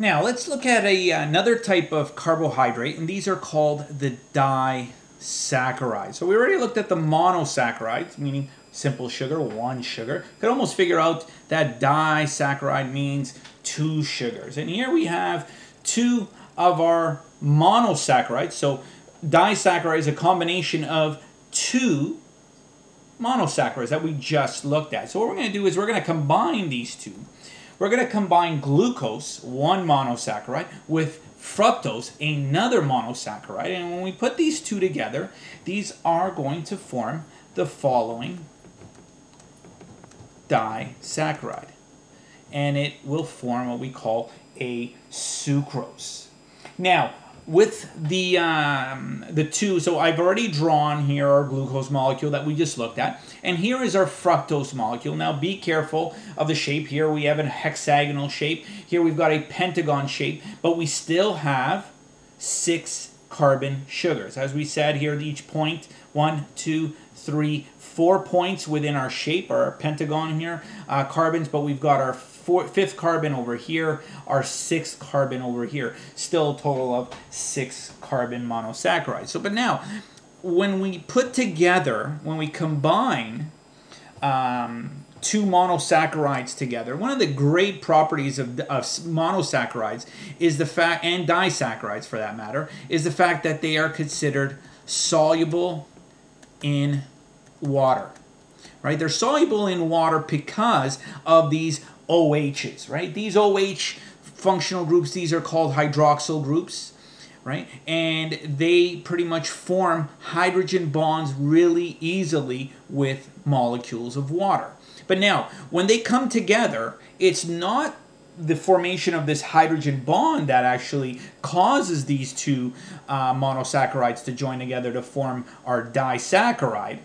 Now let's look at a, another type of carbohydrate, and these are called the disaccharides. So we already looked at the monosaccharides, meaning simple sugar, one sugar. Could almost figure out that disaccharide means two sugars. And here we have two of our monosaccharides. So disaccharide is a combination of two monosaccharides that we just looked at. So what we're going to do is we're going to combine these two. We're going to combine glucose, one monosaccharide, with fructose, another monosaccharide. And when we put these two together, these are going to form the following disaccharide. And it will form what we call a sucrose. Now, with the um, the two, so I've already drawn here our glucose molecule that we just looked at, and here is our fructose molecule. Now be careful of the shape here. We have a hexagonal shape. Here we've got a pentagon shape, but we still have six carbon sugars. As we said here each point, one, two, three, four points within our shape, our pentagon here, uh, carbons, but we've got our four, fifth carbon over here, our sixth carbon over here. Still total of six carbon monosaccharides. So, but now, when we put together, when we combine um, two monosaccharides together, one of the great properties of, of monosaccharides is the fact, and disaccharides for that matter, is the fact that they are considered soluble in water right? They're soluble in water because of these OHs, right? These OH functional groups, these are called hydroxyl groups, right? And they pretty much form hydrogen bonds really easily with molecules of water. But now, when they come together, it's not the formation of this hydrogen bond that actually causes these two uh, monosaccharides to join together to form our disaccharide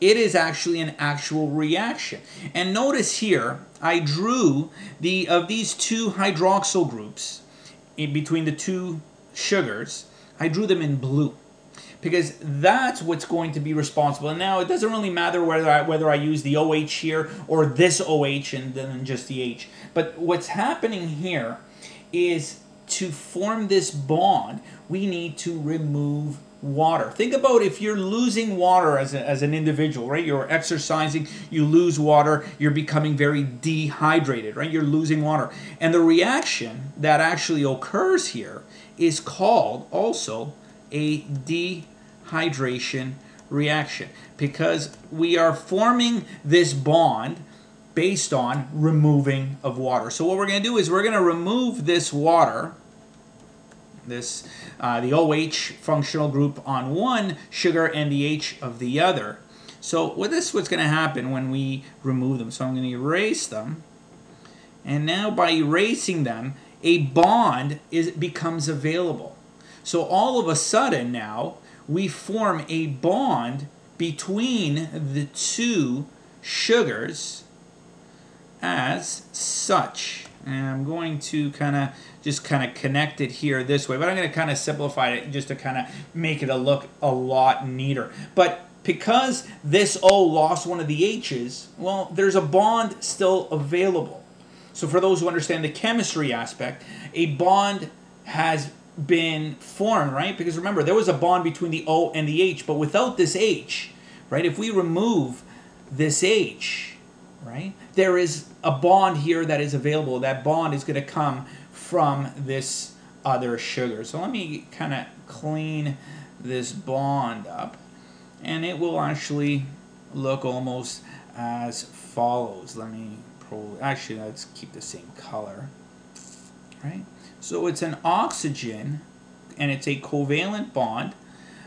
it is actually an actual reaction. And notice here, I drew the of these two hydroxyl groups in between the two sugars, I drew them in blue because that's what's going to be responsible. And now it doesn't really matter whether I, whether I use the OH here or this OH and then just the H. But what's happening here is to form this bond, we need to remove water. Think about if you're losing water as, a, as an individual, right? You're exercising, you lose water, you're becoming very dehydrated, right? You're losing water. And the reaction that actually occurs here is called also a dehydration reaction because we are forming this bond based on removing of water. So what we're going to do is we're going to remove this water this uh, the OH functional group on one sugar and the H of the other. So what this what's going to happen when we remove them. So I'm going to erase them. And now by erasing them, a bond is becomes available. So all of a sudden now we form a bond between the two sugars as such. And I'm going to kind of just kind of connect it here this way. But I'm going to kind of simplify it just to kind of make it a look a lot neater. But because this O lost one of the H's, well, there's a bond still available. So for those who understand the chemistry aspect, a bond has been formed, right? Because remember, there was a bond between the O and the H, but without this H, right? If we remove this H, right, there is a bond here that is available. That bond is going to come from this other sugar. So let me kind of clean this bond up and it will actually look almost as follows. Let me pro actually let's keep the same color. Right? So it's an oxygen and it's a covalent bond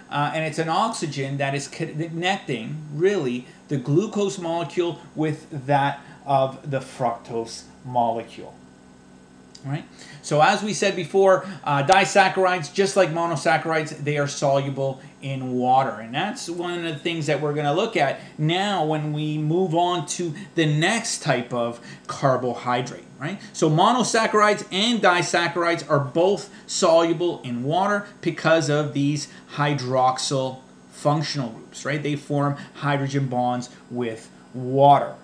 uh, and it's an oxygen that is connecting really the glucose molecule with that of the fructose molecule. Right? So as we said before, uh, disaccharides, just like monosaccharides, they are soluble in water. And that's one of the things that we're going to look at now when we move on to the next type of carbohydrate. Right? So monosaccharides and disaccharides are both soluble in water because of these hydroxyl functional groups. Right? They form hydrogen bonds with water.